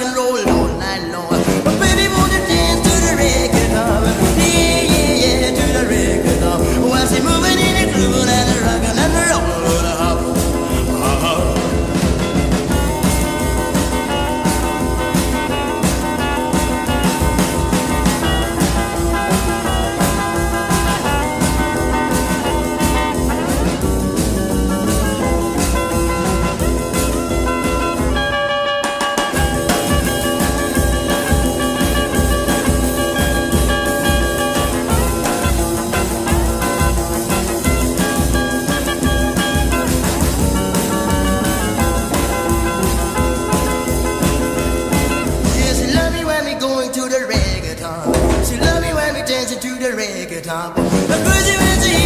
and roll all night long. The reggaeton. But